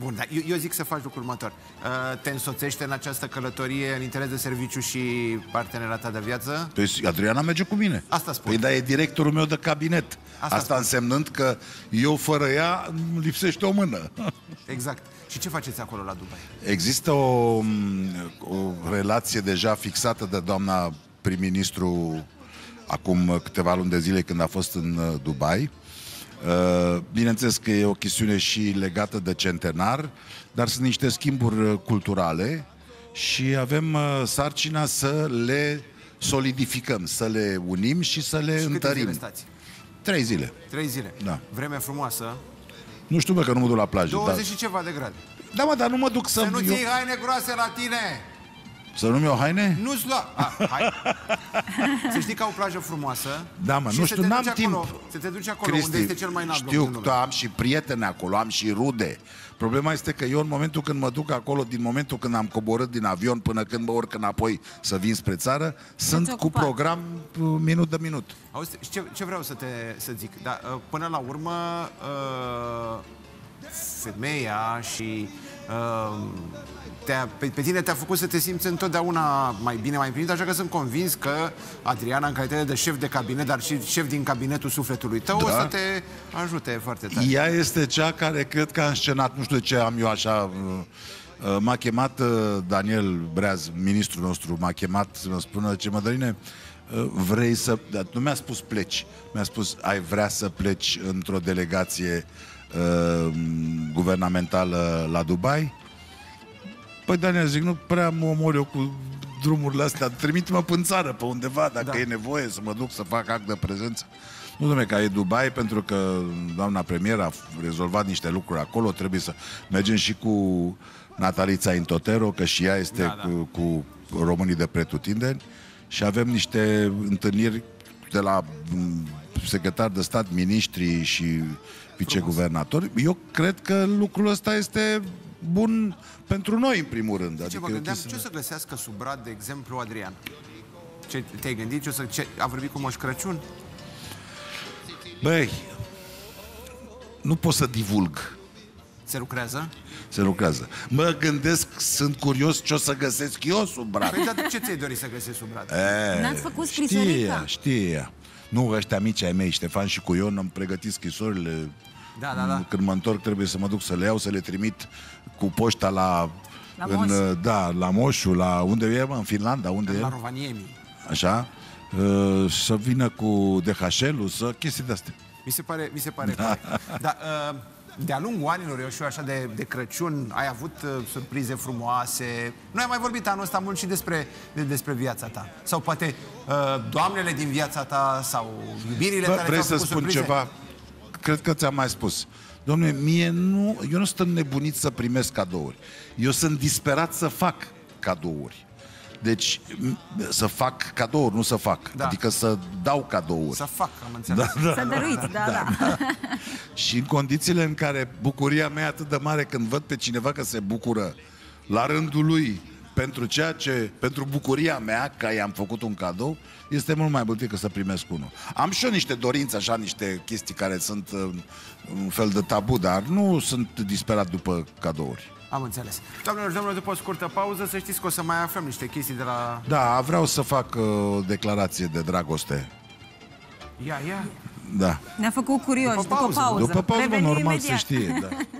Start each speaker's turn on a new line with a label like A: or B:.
A: Bun, dar eu, eu zic să faci lucrul următor. Uh, te însoțește în această călătorie în interes de serviciu și partenera ta de viață?
B: Păi Adriana merge cu mine.
A: Asta spun.
B: Păi da, e directorul meu de cabinet.
A: Asta
B: Asta, Asta
A: spun.
B: însemnând că eu fără ea îmi lipsește o mână.
A: Exact. Și ce faceți acolo la Dubai?
B: Există o, o relație deja fixată de doamna prim-ministru acum câteva luni de zile când a fost în uh, Dubai. Uh, Bineînțeles că e o chestiune și legată de centenar, dar sunt niște schimburi uh, culturale și avem uh, sarcina să le solidificăm, să le unim și să le
A: Și câte
B: întărim.
A: zile stați?
B: Trei zile.
A: Trei zile.
B: Da.
A: Vreme frumoasă.
B: Nu știu, bă, că nu mă duc la plajă.
A: 20
B: Dar...
A: și ceva de grade.
B: Da, mă, dar nu mă duc să...
A: Să nu
B: eu...
A: ții haine groase la tine!
B: Să nu-mi iau haine?
A: Nu-ți lua... A, hai. Să știi că au o plajă frumoasă.
B: Da, mă,
A: și
B: nu
A: să
B: știu,
A: te
B: n-am
A: duci
B: timp.
A: Acolo, să te duci acolo unde este cel mai înalt loc
B: știu
A: din lume.
B: că am și prieteni acolo, am și rude. Problema este că eu în momentul când mă duc acolo, din momentul când am coborât din avion până când mă urc înapoi să vin spre țară, sunt cu
C: ocupat.
B: program uh, minut de minut.
A: Auzi, și ce, ce vreau să te să zic? Da, uh, până la urmă, uh, femeia și uh, te-a, pe, pe tine te-a făcut să te simți întotdeauna mai bine, mai împlinit, așa că sunt convins că Adriana, în calitate de șef de cabinet, dar și șef din cabinetul sufletului tău,
B: Da.
A: o să te ajute foarte tare.
B: Ea este cea care cred că a înscenat, nu știu de ce am eu așa... uh, uh, M-a chemat uh, Daniel Breaz, ministrul nostru, m-a chemat să mă spună ce Mădăline, uh, vrei să... dar Nu mi-a spus pleci, mi-a spus ai vrea să pleci într-o delegație uh, guvernamentală la Dubai? Păi Daniel, zic, nu prea mă omor eu cu drumurile astea, trimite-mă pe în țară, pe undeva, dacă
A: Da.
B: da. e nevoie să mă duc să fac act de prezență. Nu, domne, că e Dubai, pentru că doamna premier a rezolvat niște lucruri acolo, trebuie să mergem și cu Natalița Intotero, că și ea este
A: Da, da.
B: Cu, cu românii de pretutindeni și avem niște întâlniri de la m, secretar de stat, miniștri și viceguvernatori. Eu cred că lucrul ăsta este bun pentru noi, în primul rând.
A: Ce
B: Adică
A: mă
B: e o
A: gândeam,
B: chestie-
A: ce o să găsească sub brad, de exemplu, Adrian? Ce te-ai gândit? Ce o să, ce, a vorbit cu Moș Crăciun?
B: Băi, nu pot să divulg.
A: Se lucrează?
B: Se lucrează. Mă gândesc, sunt curios ce o să găsesc eu sub brad.
A: Păi, dar de ce ți-ai dori să găsești sub brad?
C: N-ați făcut
B: Știe
C: scrisorica?
B: ea, știe ea. Nu, ăștia mici ai mei, Ștefan și cu Ion, am pregătit scrisorile.
A: Da, da, da.
B: Când mă întorc trebuie să mă duc să le iau, să le trimit cu poșta la...
C: La
B: în,
C: Moș.
B: Da, la Moșu, la unde e, mă, în Finlanda, unde
A: La
B: e,
A: Rovaniemi.
B: așa, uh, să vină cu DHL-ul, să chestii de-astea.
A: Mi se pare, mi se pare da. corect. Dar uh, de-a lungul anilor, eu știu așa de, de Crăciun, ai avut uh, surprize frumoase. Noi am mai vorbit anul ăsta mult și despre, de, despre viața ta. Sau poate uh, doamnele din viața ta sau iubirile
B: Bă,
A: tale
B: vrei
A: ți-au
B: să
A: făcut
B: spun
A: surprize?
B: ceva? Cred că ți-am mai spus. Domnule, mie nu, eu nu sunt nebunit să primesc cadouri. Eu sunt disperat să fac cadouri. Deci, m- să fac cadouri, nu să fac.
A: Da.
B: Adică să dau cadouri.
A: Să fac, am înțeles. Da.
C: Să dăruiți, da, da.
B: Și în condițiile în care bucuria mea e atât de mare când văd pe cineva că se bucură la rândul lui pentru ceea ce, pentru bucuria mea că i-am făcut un cadou, este mult mai mult decât să primesc unul. Am și eu niște dorințe, așa, niște chestii care sunt uh, un fel de tabu, dar nu sunt disperat după cadouri.
A: Am înțeles. Doamnelor și domnilor, după o scurtă pauză, să știți că o să mai aflăm niște chestii de la...
B: Da, vreau să fac uh, o declarație de dragoste.
A: Ia, ia.
B: Da.
C: Ne-a făcut curioși
A: După
C: după
A: pauză.
C: pauză.
B: După pauză, bă,
C: Revenim
B: normal
C: imediat.
B: să știe. Da.